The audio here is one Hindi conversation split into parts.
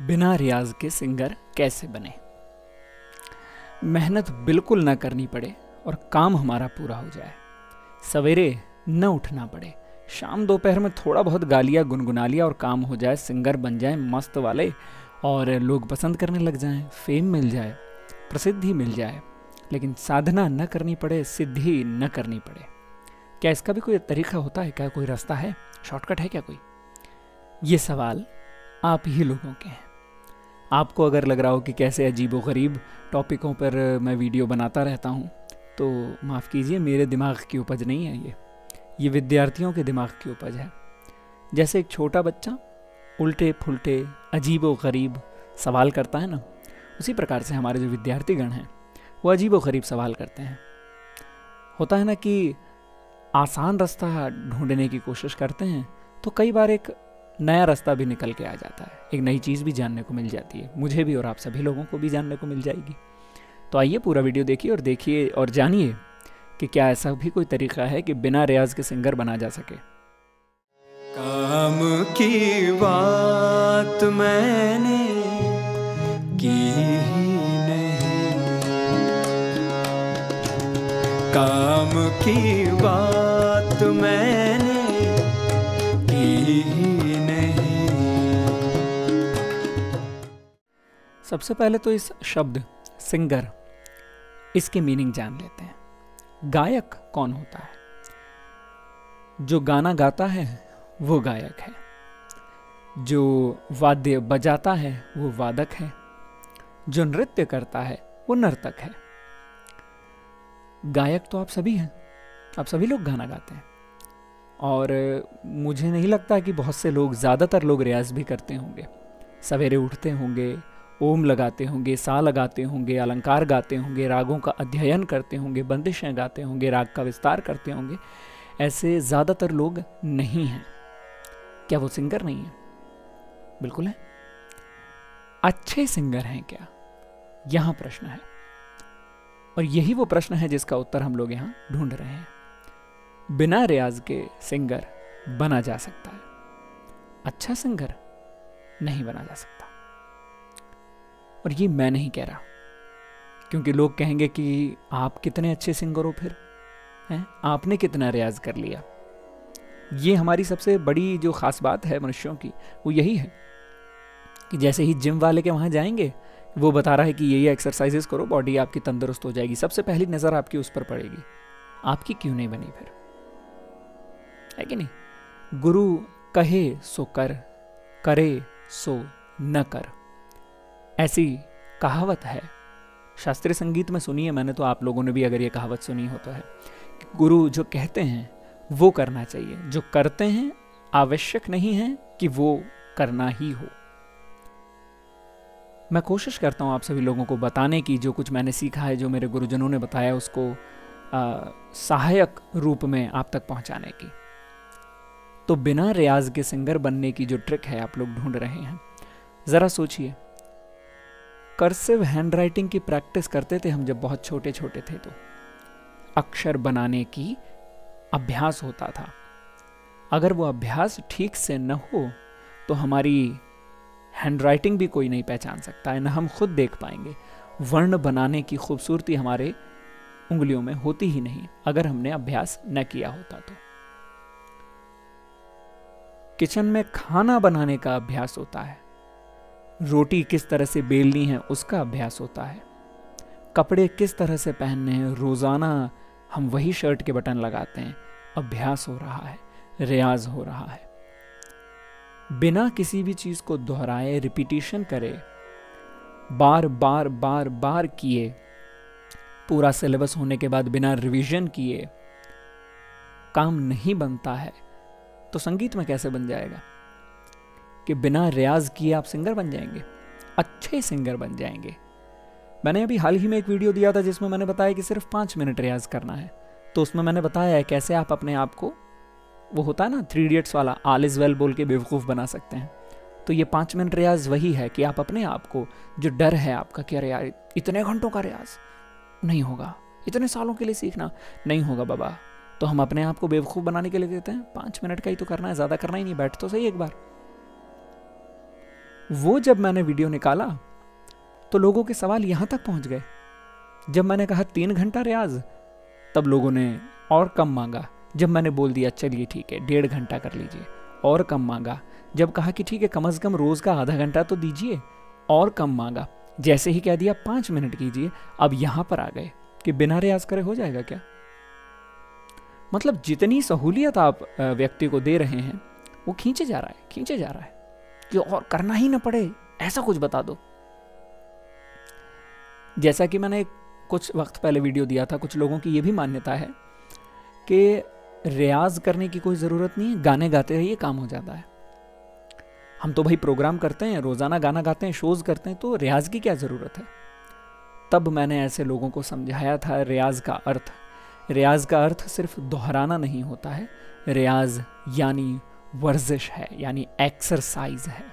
बिना रियाज के सिंगर कैसे बने? मेहनत बिल्कुल ना करनी पड़े और काम हमारा पूरा हो जाए। सवेरे न उठना पड़े। शाम दोपहर में थोड़ा बहुत गालियाँ गुनगुना लिया और काम हो जाए, सिंगर बन जाए, मस्त वाले और लोग पसंद करने लग जाएँ फेम मिल जाए, प्रसिद्धि मिल जाए। लेकिन साधना न करनी पड़े, सिद्धि न करनी पड़े। क्या इसका भी कोई तरीका होता है? क्या कोई रास्ता है? शॉर्टकट है क्या कोई? ये सवाल आप ही लोगों के हैं। आपको अगर लग रहा हो कि कैसे अजीब गरीब टॉपिकों पर मैं वीडियो बनाता रहता हूँ तो माफ़ कीजिए, मेरे दिमाग की उपज नहीं है ये। ये विद्यार्थियों के दिमाग की उपज है। जैसे एक छोटा बच्चा उल्टे फुलटे अजीब व गरीब सवाल करता है ना, उसी प्रकार से हमारे जो विद्यार्थीगण हैं, वो अजीब व गरीब सवाल करते हैं। होता है ना कि आसान रास्ता ढूँढने की कोशिश करते हैं तो कई बार एक नया रास्ता भी निकल के आ जाता है। एक नई चीज़ भी जानने को मिल जाती है। मुझे भी और आप सभी लोगों को भी जानने को मिल जाएगी। तो आइए पूरा वीडियो देखिए और देखिए और जानिए कि क्या ऐसा भी कोई तरीका है कि बिना रियाज के सिंगर बना जा सके। काम की बात मैंने की नहीं। काम की बात मैंने की सबसे पहले तो इस शब्द, सिंगर, इसके मीनिंग जान लेते हैं। गायक कौन होता है? जो गाना गाता है, वो गायक है। जो वाद्य बजाता है, वो वादक है। जो नृत्य करता है, वो नर्तक है। गायक तो आप सभी हैं। आप सभी लोग गाना गाते हैं। और मुझे नहीं लगता कि बहुत से लोग, ज़्यादातर लोग रियाज भी करते होंगे। सवेरे उठते होंगे ओम लगाते होंगे, सा लगाते होंगे, अलंकार गाते होंगे, रागों का अध्ययन करते होंगे, बंदिशें गाते होंगे, राग का विस्तार करते होंगे, ऐसे ज़्यादातर लोग नहीं हैं। क्या वो सिंगर नहीं है? बिल्कुल है। अच्छे सिंगर हैं क्या? यहाँ प्रश्न है। और यही वो प्रश्न है जिसका उत्तर हम लोग यहाँ ढूंढ रहे हैं। बिना रियाज के सिंगर बना जा सकता है। अच्छा सिंगर नहीं बना जा सकता। और ये मैं नहीं कह रहा। क्योंकि लोग कहेंगे कि आप कितने अच्छे सिंगर हो फिर, हैं? आपने कितना रियाज कर लिया। ये हमारी सबसे बड़ी जो ख़ास बात है मनुष्यों की, वो यही है कि जैसे ही जिम वाले के वहाँ जाएँगे, वो बता रहा है कि ये ये एक्सरसाइजेस करो बॉडी आपकी तंदुरुस्त हो जाएगी। सबसे पहली नज़र आपकी उस पर पड़ेगी। आपकी क्यों नहीं बनी फिर? है कि नहीं? गुरु कहे सो कर, करे सो न कर। ऐसी कहावत है। शास्त्रीय संगीत में सुनी है मैंने तो आप लोगों ने भी अगर ये कहावत सुनी हो तो है। गुरु जो कहते हैं वो करना चाहिए। जो करते हैं आवश्यक नहीं है कि वो करना ही हो। मैं कोशिश करता हूँ आप सभी लोगों को बताने की जो कुछ मैंने सीखा है जो मेरे गुरुजनों ने बताया उसको आ, सहायक रूप में आप तक पहुँचाने की। तो बिना रियाज के सिंगर बनने की जो ट्रिक है आप लोग ढूंढ रहे हैं। ज़रा सोचिए कर्सिव हैंडराइटिंग की प्रैक्टिस करते थे हम जब बहुत छोटे छोटे थे तो। अक्षर बनाने की अभ्यास होता था। अगर वो अभ्यास ठीक से न हो तो हमारी हैंडराइटिंग भी कोई नहीं पहचान सकता है, न हम खुद देख पाएँगे। वर्ण बनाने की खूबसूरती हमारे उंगलियों में होती ही नहीं, अगर हमने अभ्यास न किया होता तो। किचन में खाना बनाने का अभ्यास होता है। रोटी किस तरह से बेलनी है, उसका अभ्यास होता है। कपड़े किस तरह से पहनने हैं, रोज़ाना हम वही शर्ट के बटन लगाते हैं। अभ्यास हो रहा है, रियाज हो रहा है। बिना किसी भी चीज़ को दोहराए रिपीटिशन करे, बार बार बार बार किए, पूरा सिलेबस होने के बाद बिना रिवीजन किए, काम नहीं बनता है तो संगीत में कैसे बन जाएगा? कि बिना रियाज किए आप सिंगर बन जाएँगे, अच्छे सिंगर बन जाएँगे। मैंने अभी हाल ही में एक वीडियो दिया था जिसमें मैंने बताया कि सिर्फ़ पाँच मिनट रियाज करना है। तो उसमें मैंने बताया है कैसे आप अपने आप को, वो होता है ना, थ्री इडियट्स वाला, आल इज़ वेल बोल के बेवकूफ़ बना सकते हैं। तो ये पाँच मिनट रियाज वही है कि आप अपने आप को, जो डर है आपका कि अरे यार, इतने घंटों का रियाज नहीं होगा, इतने सालों के लिए सीखना नहीं होगा बाबा। तो हम अपने आप को बेवकूफ़ बनाने के लिए देते हैं, पाँच मिनट का ही तो करना है, ज़्यादा करना ही नहीं, बैठ तो सही एक बार। वो जब मैंने वीडियो निकाला तो लोगों के सवाल यहाँ तक पहुँच गए। जब मैंने कहा, तीन घंटा रियाज, तब लोगों ने और कम मांगा। जब मैंने बोल दिया, चलिए ठीक है, डेढ़ घंटा कर लीजिए, और कम मांगा। जब कहा कि, ठीक है, कम अज़ कम रोज़ का आधा घंटा तो दीजिए, और कम मांगा। जैसे ही कह दिया, पाँच मिनट कीजिए, अब यहाँ पर आ गए कि बिना रियाज करे हो जाएगा क्या? मतलब जितनी सहूलियत आप व्यक्ति को दे रहे हैं, वो खींचे जा रहा है, खींचे जा रहा है। कि और करना ही ना पड़े, ऐसा कुछ बता दो। जैसा कि मैंने कुछ वक्त पहले वीडियो दिया था, कुछ लोगों की ये भी मान्यता है कि रियाज करने की कोई ज़रूरत नहीं है गाने गाते रहिए, काम हो जाता है। हम तो भाई प्रोग्राम करते हैं, रोज़ाना गाना गाते हैं, शोज़ करते हैं तो रियाज की क्या ज़रूरत है? तब मैंने ऐसे लोगों को समझाया था, रियाज का अर्थ। रियाज का अर्थ सिर्फ़ दोहराना नहीं होता है। रियाज यानी वर्जिश है, यानी एक्सरसाइज है,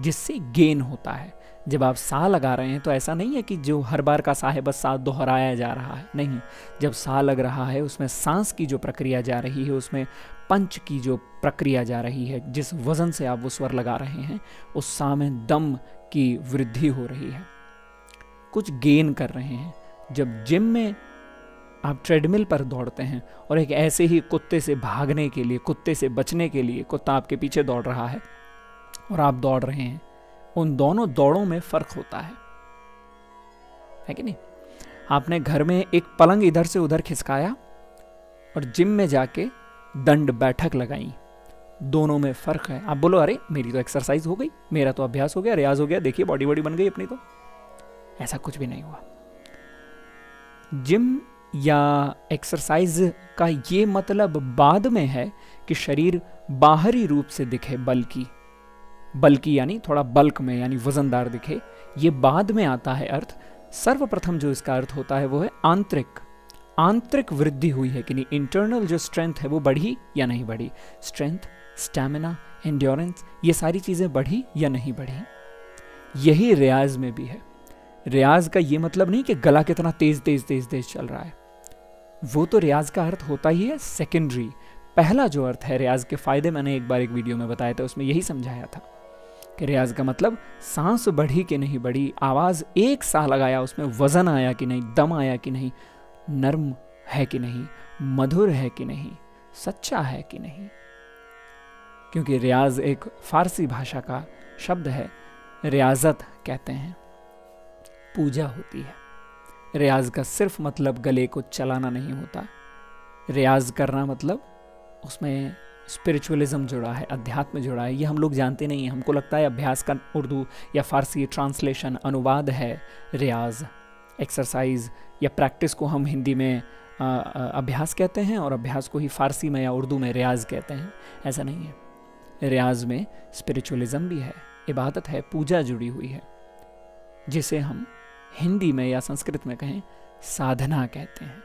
जिससे गेन होता है। जब आप सा लगा रहे हैं तो ऐसा नहीं है कि जो हर बार का सा है, बस सा दोहराया जा रहा है। नहीं, जब सा लग रहा है, उसमें सांस की जो प्रक्रिया जा रही है, उसमें पंच की जो प्रक्रिया जा रही है, जिस वज़न से आप वो स्वर लगा रहे हैं, उस सा में दम की वृद्धि हो रही है। कुछ गेन कर रहे हैं। जब जिम में आप ट्रेडमिल पर दौड़ते हैं और एक ऐसे ही कुत्ते से भागने के लिए, कुत्ते से बचने के लिए कुत्ता आपके पीछे दौड़ रहा है और आप दौड़ रहे हैं। उन दोनों दौड़ों में फ़र्क होता है। है कि नहीं? आपने घर में एक पलंग इधर से उधर खिसकाया और जिम में जाके दंड बैठक लगाई। दोनों में फ़र्क है। आप बोलो, अरे, मेरी तो एक्सरसाइज हो गई, मेरा तो अभ्यास हो गया, रियाज हो गया, देखिए बॉडी बॉडी बन गई अपनी तो। ऐसा कुछ भी नहीं हुआ। जिम या एक्सरसाइज का ये मतलब बाद में है कि शरीर बाहरी रूप से दिखे बल्कि बल्कि यानी थोड़ा बल्क में, यानी वजनदार दिखे। ये बाद में आता है अर्थ। सर्वप्रथम जो इसका अर्थ होता है वो है आंतरिक। आंतरिक वृद्धि हुई है कि नहीं इंटरनल जो स्ट्रेंथ है वो बढ़ी या नहीं बढ़ी? स्ट्रेंथ स्टैमिना एंड्योरेंस ये सारी चीज़ें बढ़ी या नहीं बढ़ी? यही रियाज में भी है। रियाज का ये मतलब नहीं कि गला कितना तेज तेज तेज तेज चल रहा है। वो तो रियाज का अर्थ होता ही है सेकेंडरी पहला जो अर्थ है रियाज के फ़ायदे, मैंने एक बार एक वीडियो में बताया था, उसमें यही समझाया था कि रियाज का मतलब सांस बढ़ी कि नहीं बढ़ी, आवाज़ एक सा लगाया उसमें वज़न आया कि नहीं, दम आया कि नहीं, नर्म है कि नहीं, मधुर है कि नहीं, सच्चा है कि नहीं। क्योंकि रियाज एक फारसी भाषा का शब्द है, रियाजत कहते हैं। पूजा होती है। रियाज का सिर्फ़ मतलब गले को चलाना नहीं होता। रियाज करना मतलब उसमें स्पिरिचुअलिज्म जुड़ा है अध्यात्म जुड़ा है ये हम लोग जानते नहीं हैं। हमको लगता है अभ्यास का उर्दू या फारसी ट्रांसलेशन अनुवाद है रियाज। एक्सरसाइज या प्रैक्टिस को हम हिंदी में आ, अभ्यास कहते हैं और अभ्यास को ही फारसी में या उर्दू में रियाज कहते हैं। ऐसा नहीं है। रियाज में स्पिरिचुअलिज्म भी है इबादत है पूजा जुड़ी हुई है जिसे हम हिंदी में या संस्कृत में कहें, साधना कहते हैं।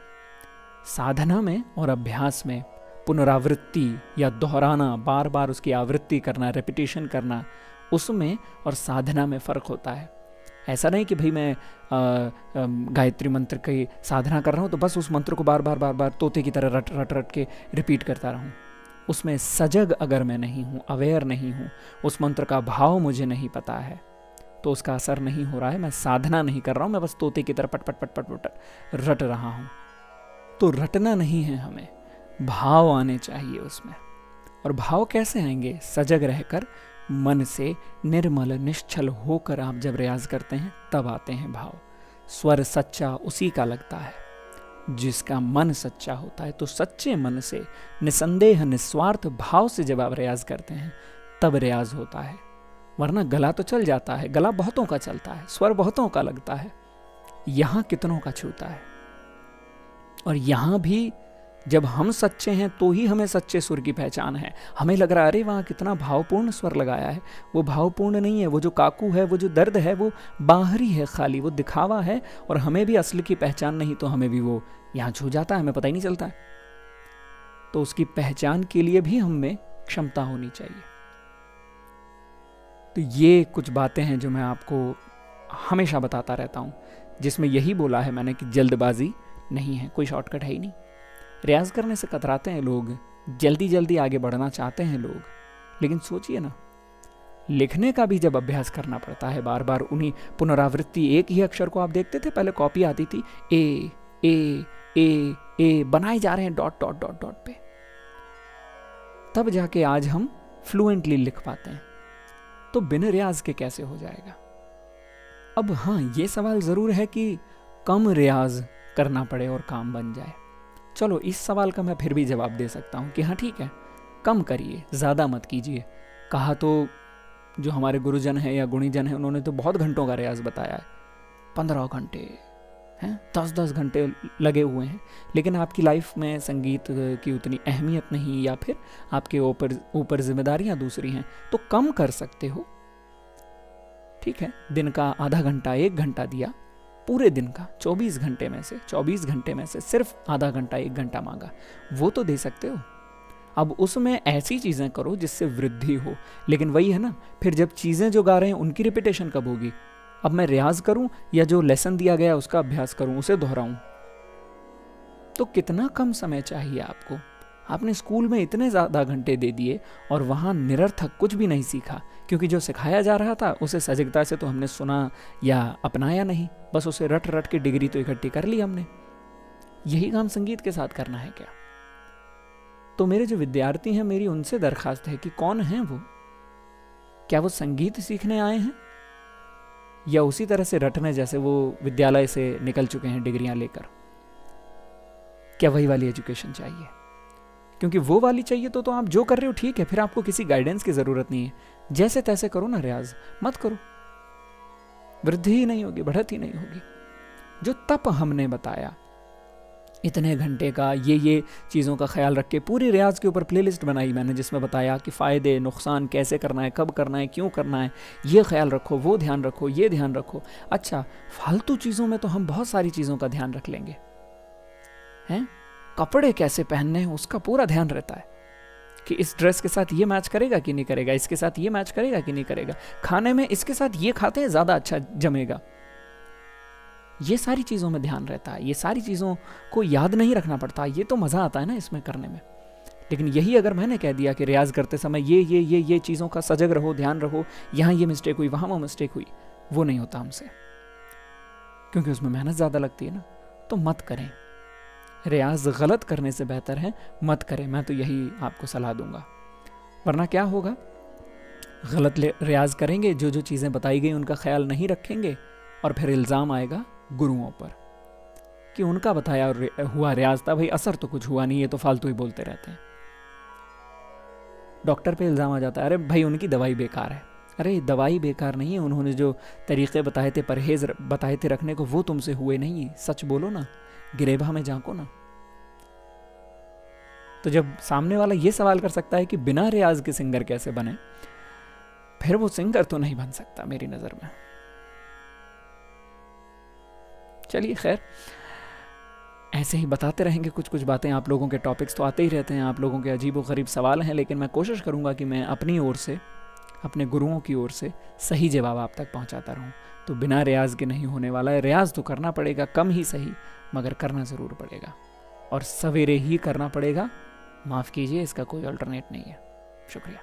साधना में और अभ्यास में पुनरावृत्ति या दोहराना बार बार उसकी आवृत्ति करना रेपिटेशन करना, उसमें और साधना में फ़र्क होता है। ऐसा नहीं कि भाई मैं गायत्री मंत्र की साधना कर रहा हूँ तो बस उस मंत्र को बार बार बार बार तोते की तरह रट रट रट के रिपीट करता रहूँ। उसमें सजग अगर मैं नहीं हूँ अवेयर नहीं हूँ, उस मंत्र का भाव मुझे नहीं पता है। तो उसका असर नहीं हो रहा है, मैं साधना नहीं कर रहा हूँ, मैं बस तोते की तरह पट पट पट पट पट रट रहा हूँ। तो रटना नहीं है हमें, भाव आने चाहिए उसमें। और भाव कैसे आएँगे? सजग रहकर मन से निर्मल, निश्चल होकर आप जब रियाज करते हैं, तब आते हैं भाव। स्वर सच्चा उसी का लगता है, जिसका मन सच्चा होता है। तो सच्चे मन से निसंदेह, निस्वार्थ भाव से जब आप रियाज करते हैं, तब रियाज होता है। वरना गला तो चल जाता है, गला बहुतों का चलता है, स्वर बहुतों का लगता है। यहाँ कितनों का छूता है? और यहाँ भी जब हम सच्चे हैं तो ही हमें सच्चे सुर की पहचान है। हमें लग रहा है, अरे, वहाँ कितना भावपूर्ण स्वर लगाया है। वो भावपूर्ण नहीं है, वो जो काकू है, वो जो दर्द है, वो बाहरी है खाली, वो दिखावा है, और हमें भी असल की पहचान नहीं तो हमें भी वो यहाँ छू जाता है, हमें पता ही नहीं चलता है। तो उसकी पहचान के लिए भी हमें क्षमता होनी चाहिए। तो ये कुछ बातें हैं जो मैं आपको हमेशा बताता रहता हूँ, जिसमें यही बोला है मैंने कि जल्दबाजी नहीं है, कोई शॉर्टकट है ही नहीं। रियाज करने से कतराते हैं लोग, जल्दी जल्दी आगे बढ़ना चाहते हैं लोग, लेकिन सोचिए ना, लिखने का भी जब अभ्यास करना पड़ता है बार बार उन्हीं पुनरावृत्ति एक ही अक्षर को आप देखते थे, पहले कॉपी आती थी, ए ए ए ए, बनाए जा रहे हैं डॉट डॉट डॉट डॉट पे। तब जाके आज हम फ्लुएंटली लिख पाते हैं। तो बिना रियाज के कैसे हो जाएगा? अब हाँ ये सवाल ज़रूर है कि कम रियाज करना पड़े और काम बन जाए। चलो, इस सवाल का मैं फिर भी जवाब दे सकता हूँ कि हाँ ठीक है, कम करिए, ज़्यादा मत कीजिए। कहा तो जो हमारे गुरुजन हैं या गुणीजन हैं, उन्होंने तो बहुत घंटों का रियाज बताया है, पंद्रह घंटे। हैं? दस दस घंटे लगे हुए हैं। लेकिन आपकी लाइफ में संगीत की उतनी अहमियत नहीं या फिर आपके ऊपर ऊपर जिम्मेदारियाँ दूसरी हैं तो कम कर सकते हो। ठीक है, दिन का आधा घंटा, एक घंटा दिया, पूरे दिन का 24 घंटे में से 24 घंटे में से सिर्फ़ आधा घंटा, एक घंटा मांगा। वो तो दे सकते हो। अब उसमें ऐसी चीज़ें करो जिससे वृद्धि हो। लेकिन वही है ना, फिर जब चीज़ें जो गा रहे हैं, उनकी रिपीटेशन कब होगी? अब मैं रियाज करूँ या जो लेसन दिया गया उसका अभ्यास करूँ, उसे दोहराऊं? तो कितना कम समय चाहिए आपको? आपने स्कूल में इतने ज़्यादा घंटे दे दिए और वहाँ निरर्थक कुछ भी नहीं सीखा, क्योंकि जो सिखाया जा रहा था, उसे सजगता से तो हमने सुना या अपनाया नहीं। बस उसे रट रट के डिग्री तो इकट्ठी कर ली हमने। यही काम संगीत के साथ करना है क्या? तो मेरे जो विद्यार्थी हैं, मेरी उनसे दरखास्त है कि कौन हैं वो? क्या वो संगीत सीखने आए हैं? या उसी तरह से रटने जैसे वो विद्यालय से निकल चुके हैं डिग्रियाँ लेकर? क्या वही वाली एजुकेशन चाहिए? क्योंकि वो वाली चाहिए तो तो आप जो कर रहे हो ठीक है, फिर आपको किसी गाइडेंस की ज़रूरत नहीं है। जैसे तैसे करो ना रियाज, मत करो। वृद्धि ही नहीं होगी, बढ़त ही नहीं होगी। जो तप हमने बताया इतने घंटे का, ये ये चीज़ों का ख्याल रख के पूरी रियाज के ऊपर प्लेलिस्ट बनाई मैंने, जिसमें बताया कि फ़ायदे, नुकसान कैसे करना है, कब करना है, क्यों करना है, ये ख्याल रखो, वो ध्यान रखो, ये ध्यान रखो। अच्छा फालतू चीज़ों में तो हम बहुत सारी चीज़ों का ध्यान रख लेंगे। हैं? कपड़े कैसे पहनने हैं, उसका पूरा ध्यान रहता है। कि इस ड्रेस के साथ ये मैच करेगा कि नहीं करेगा, इसके साथ ये मैच करेगा कि नहीं करेगा। खाने में इसके साथ ये खाते हैं, ज़्यादा अच्छा जमेगा। ये सारी चीज़ों में ध्यान रहता है, ये सारी चीज़ों को याद नहीं रखना पड़ता, ये तो मज़ा आता है ना इसमें करने में। लेकिन यही अगर मैंने कह दिया कि रियाज करते समय ये ये ये ये चीज़ों का सजग रहो, ध्यान रहो, यहाँ ये मिस्टेक हुई, वहाँ वो मिस्टेक हुई, वो नहीं होता हमसे। क्योंकि उसमें मेहनत ज़्यादा लगती है ना तो मत करें। रियाज गलत करने से बेहतर है, मत करें, मैं तो यही आपको सलाह दूँगा। वरना क्या होगा? गलत रियाज करेंगे, जो जो चीज़ें बताई गई, उनका ख्याल नहीं रखेंगे, और फिर इल्ज़ाम आएगा गुरुओं पर कि उनका बताया हुआ रियाज था, भाई असर तो कुछ हुआ नहीं है तो फालतू ही बोलते रहते हैं। डॉक्टर पे इल्ज़ाम आ जाता है, अरे भाई उनकी दवाई बेकार है। अरे, दवाई बेकार नहीं है, उन्होंने जो तरीक़े बताए थे, परहेज बताए थे रखने को, वो तुमसे हुए नहीं सच बोलो ना गिरेबा में झांको ना। तो जब सामने वाला ये सवाल कर सकता है कि बिना रियाज के सिंगर कैसे बने, फिर वो सिंगर तो नहीं बन सकता मेरी नज़र में। चलिए, खैर। ऐसे ही बताते रहेंगे कुछ कुछ बातें। आप लोगों के टॉपिक्स तो आते ही रहते हैं। आप लोगों के अजीब गरीब सवाल हैं, लेकिन मैं कोशिश करूँगा कि मैं अपनी ओर से, अपने गुरुओं की ओर से सही जवाब आप तक पहुँचाता रहूँ। तो बिना रियाज के नहीं होने वाला है। रियाज तो करना पड़ेगा, कम ही सही, मगर करना ज़रूर पड़ेगा। और सवेरे ही करना पड़ेगा। माफ़ कीजिए, इसका कोई अल्टरनेट नहीं है। शुक्रिया।